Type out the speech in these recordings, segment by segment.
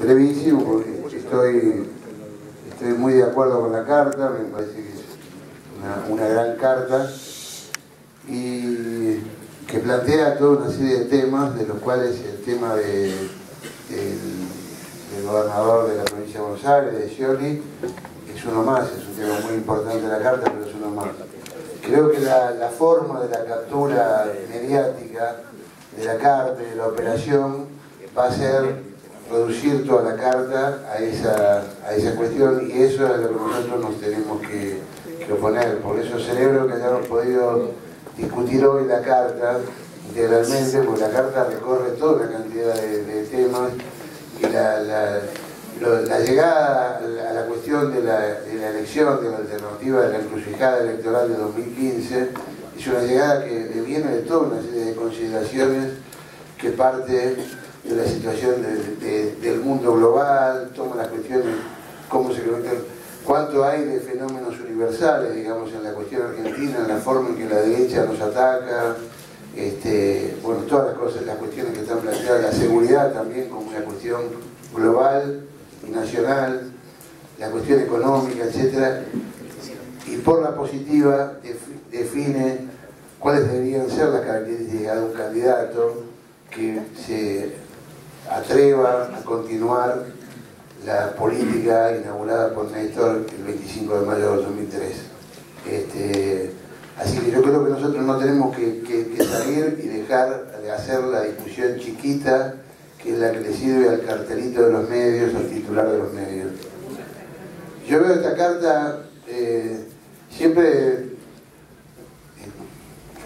brevísimo porque estoy, estoy muy de acuerdo con la carta, me parece que es una, gran carta y que plantea toda una serie de temas, de los cuales el tema de, del, del gobernador de la provincia de Buenos Aires, de Scioli, es uno más, es un tema muy importante de la carta, pero es uno más. Creo que la, la forma de la captura mediática de la carta y de la operación va a ser reducir toda la carta a esa, a esa cuestión y eso es lo que nosotros nos tenemos que, que oponer. Por eso celebro que hayamos podido discutir hoy la carta integralmente, porque la carta recorre toda una cantidad de, temas y la, llegada a la, a la cuestión de la, de la, elección, de la alternativa de la encrucijada electoral de 2015, es una llegada que viene de toda una serie de consideraciones que parte de la situación de, de, del mundo global, toma las cuestiones, cómo se conectan, cuánto hay de fenómenos universales, digamos, en la cuestión argentina, en la forma en que la derecha nos ataca, este, bueno, todas las cosas, las cuestiones que están planteadas, la seguridad también como una cuestión global y nacional, la cuestión económica, etcétera, y por la positiva define cuáles deberían ser las características de un candidato que se atreva a continuar la política inaugurada por Néstor el 25 de mayo de 2003. Este, así que yo creo que nosotros no tenemos que, salir y dejar de hacer la discusión chiquita que es la que le sirve al cartelito de los medios, al titular de los medios. Yo veo esta carta, eh, siempre eh,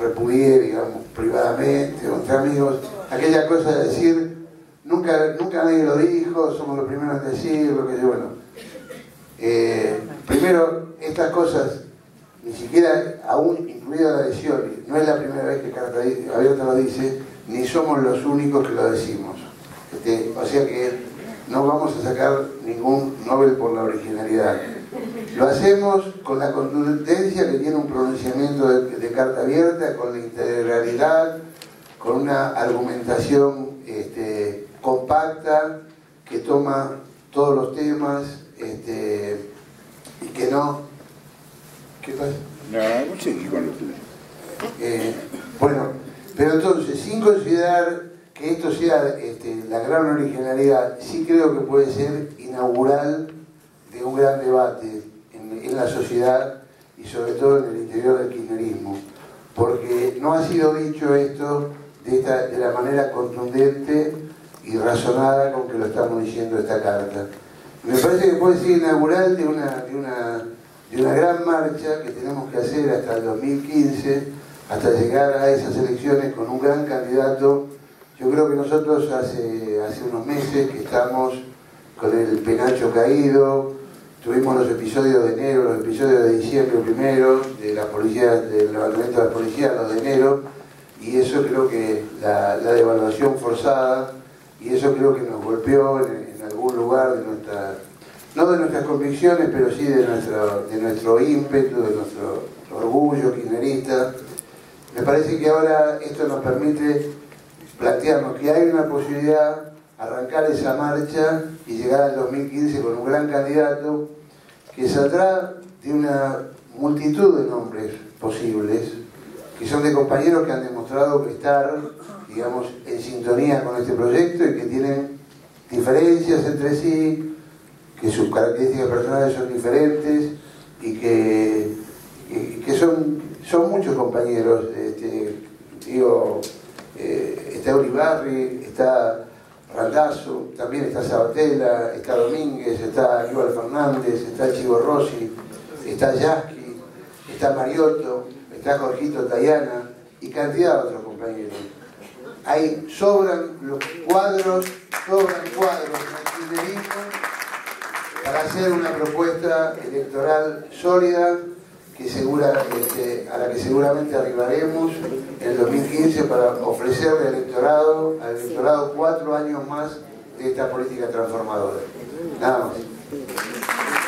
repudié, digamos, privadamente, entre amigos, aquella cosa de decir nunca, nadie lo dijo, somos los primeros en decirlo, que yo, bueno. Eh, primero, estas cosas, ni siquiera aún incluida la Scioli, no es la primera vez que Carta Abierta lo dice, ni somos los únicos que lo decimos. Este, o sea que no vamos a sacar ningún Nobel por la originalidad. Lo hacemos con la contundencia que tiene un pronunciamiento de, de carta abierta, con la integralidad, con una argumentación compacta, que toma todos los temas este, y que no... ¿Qué pasa? No, no sé, con. Eh, bueno, pero entonces, sin considerar que esto sea este, la gran originalidad, sí creo que puede ser inaugural de un gran debate en, en la sociedad y sobre todo en el interior del kirchnerismo, porque no ha sido dicho esto de, esta, de la manera contundente y razonada con que lo estamos diciendo esta carta. Me parece que puede ser inaugural de una, de una, de una gran marcha que tenemos que hacer hasta el 2015, hasta llegar a esas elecciones con un gran candidato. Yo creo que nosotros hace, hace unos meses que estamos con el penacho caído, tuvimos los episodios de enero, los episodios de diciembre primero, de la policía, del levantamiento de la policía, los de enero, y eso creo que la, la devaluación forzada y eso creo que nos golpeó en, algún lugar de nuestra, no de nuestras convicciones, pero sí de nuestro, de nuestro ímpetu, de nuestro orgullo kirchnerista. Me parece que ahora esto nos permite plantearnos que hay una posibilidad arrancar esa marcha y llegar al 2015 con un gran candidato que saldrá de una multitud de nombres posibles, que son de compañeros que han demostrado estar digamos, en sintonía con este proyecto y que tienen diferencias entre sí, que sus características personales son diferentes y que, que son, son muchos compañeros. Este, digo, eh, está Uribarri, está Randazzo, también está Sabatella, está Domínguez, está Aníbal Fernández, está Chivo Rossi, está Yasky, está Mariotto, está Jorgito Tayana y cantidad de otros compañeros hay, sobran los cuadros, sobran cuadros para hacer una propuesta electoral sólida que segura, este, a la que seguramente arribaremos en el 2015 para ofrecerle al electorado, al electorado cuatro años más de esta política transformadora. Nada más.